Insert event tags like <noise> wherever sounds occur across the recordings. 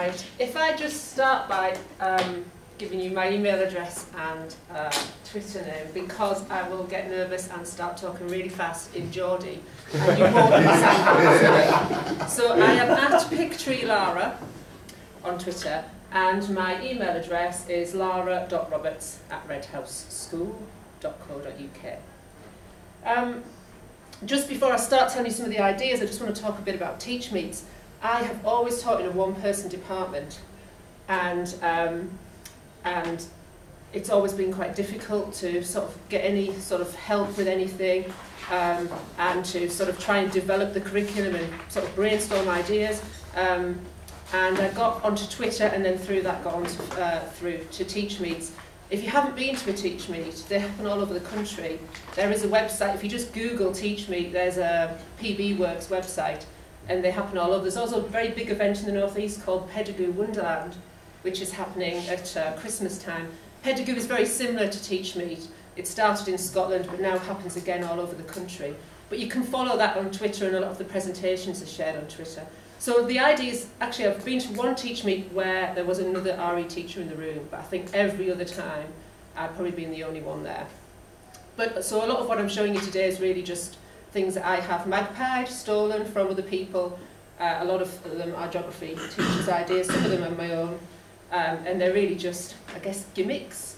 Right, if I just start by um, giving you my email address and uh, Twitter name, because I will get nervous and start talking really fast in Geordie, and you won't <laughs> understand So I am at Picktree Lara on Twitter, and my email address is lara.roberts at redhouseschool.co.uk. Um, just before I start telling you some of the ideas, I just want to talk a bit about Teach Meets. I have always taught in a one-person department, and um, and it's always been quite difficult to sort of get any sort of help with anything, um, and to sort of try and develop the curriculum and sort of brainstorm ideas. Um, and I got onto Twitter, and then through that got on to, uh, through to Teach Meets. If you haven't been to a Teach Meet, they happen all over the country. There is a website, if you just Google Teach Meet, there's a PB Works website, and they happen all over. There's also a very big event in the northeast called Pedagoo Wonderland, which is happening at uh, Christmas time. Pedagoo is very similar to Teach Meet. It started in Scotland, but now happens again all over the country. But you can follow that on Twitter, and a lot of the presentations are shared on Twitter. So the idea is, actually, I've been to one Teach Meet where there was another RE teacher in the room, but I think every other time I've probably been the only one there. But so a lot of what I'm showing you today is really just things that I have magpied, stolen from other people. Uh, a lot of them are geography teachers' ideas, some of them are my own. Um, and they're really just, I guess, gimmicks.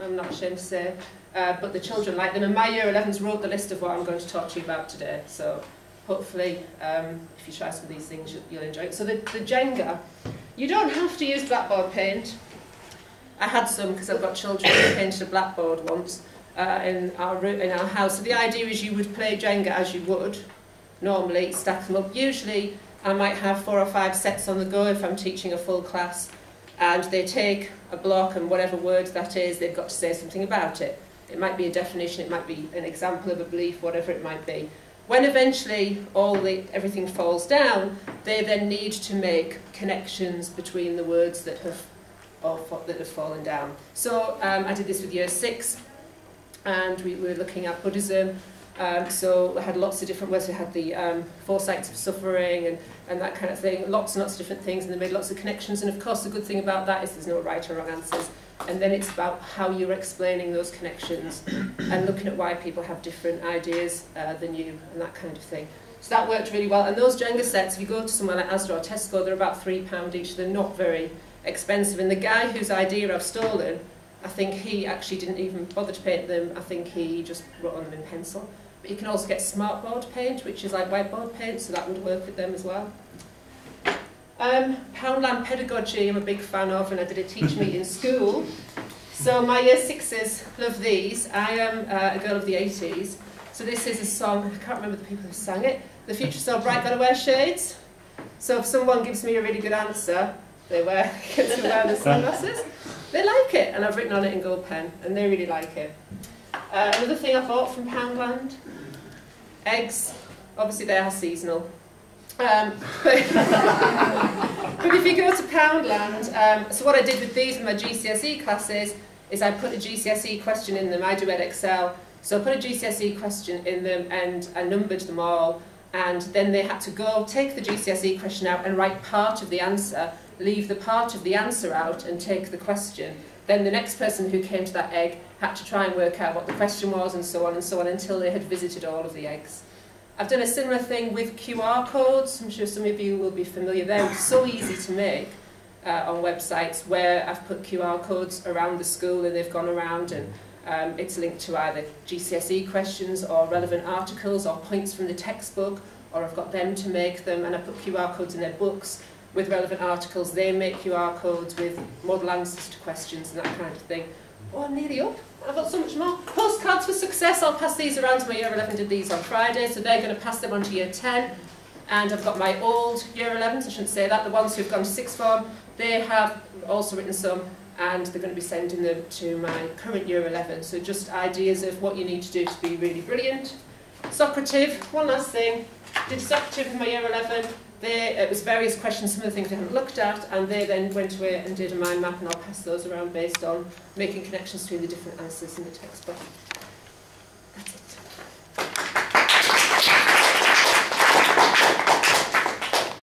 I'm not ashamed to say. Uh, but the children like them. And my year 11s wrote the list of what I'm going to talk to you about today. So hopefully, um, if you try some of these things, you'll, you'll enjoy it. So the, the Jenga, you don't have to use blackboard paint. I had some because I've got children who painted a blackboard once uh, in, our, in our house. So the idea is you would play Jenga as you would normally, stack them up. Usually I might have four or five sets on the go if I'm teaching a full class and they take a block and whatever word that is, they've got to say something about it. It might be a definition, it might be an example of a belief, whatever it might be. When eventually all the, everything falls down, they then need to make connections between the words that have, or, that have fallen down. So um, I did this with year six, and we were looking at Buddhism. Um, so we had lots of different words. We had the um, four sights of suffering and, and that kind of thing, lots and lots of different things, and they made lots of connections. And of course, the good thing about that is there's no right or wrong answers. And then it's about how you're explaining those connections <coughs> and looking at why people have different ideas uh, than you and that kind of thing. So that worked really well. And those Jenga sets, if you go to somewhere like Asda or Tesco, they're about £3 each. They're not very expensive. And the guy whose idea I've stolen I think he actually didn't even bother to paint them. I think he just wrote on them in pencil. But you can also get smartboard paint, which is like whiteboard paint, so that would work with them as well. Um, Poundland pedagogy I'm a big fan of, and I did a teach <laughs> me in school. So my year sixes love these. I am uh, a girl of the 80s. So this is a song, I can't remember the people who sang it. The future so bright, gotta wear shades. So if someone gives me a really good answer, they wear, get to wear the sunglasses. They like it, and I've written on it in gold pen, and they really like it. Uh, another thing I bought from Poundland, eggs. Obviously they are seasonal. Um, but, <laughs> but if you go to Poundland, um, so what I did with these in my GCSE classes is I put a GCSE question in them. I do Edexcel, so I put a GCSE question in them and I numbered them all. And then they had to go take the GCSE question out and write part of the answer leave the part of the answer out and take the question. Then the next person who came to that egg had to try and work out what the question was and so on and so on until they had visited all of the eggs. I've done a similar thing with QR codes. I'm sure some of you will be familiar. They're so easy to make uh, on websites where I've put QR codes around the school and they've gone around and Um, it's linked to either GCSE questions or relevant articles or points from the textbook, or I've got them to make them, and I put QR codes in their books with relevant articles. They make QR codes with model answers to questions and that kind of thing. Oh, I'm nearly up. I've got so much more. Postcards for success. I'll pass these around to my year 11 did these on Friday, so they're going to pass them on to year 10. And I've got my old year 11s, I shouldn't say that, the ones who've gone to sixth form, they have also written some and they're going to be sending them to my current year 11. So just ideas of what you need to do to be really brilliant. Socrative, one last thing. Did Socrative in my year 11. They, it was various questions, some of the things they hadn't looked at, and they then went away and did a mind map, and I'll pass those around based on making connections between the different answers in the textbook.